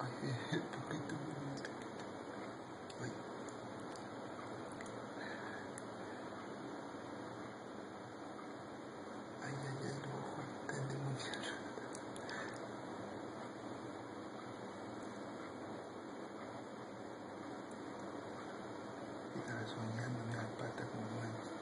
I hate to be the estar soñando una pata con.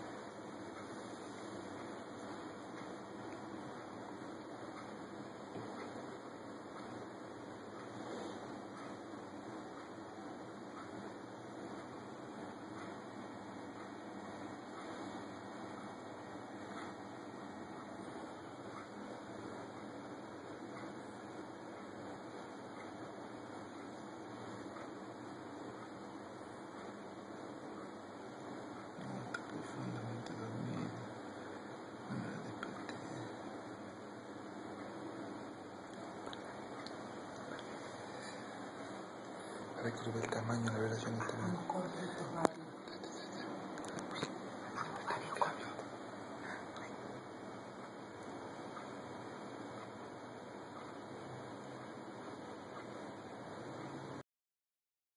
carácter del tamaño, la variación del tamaño.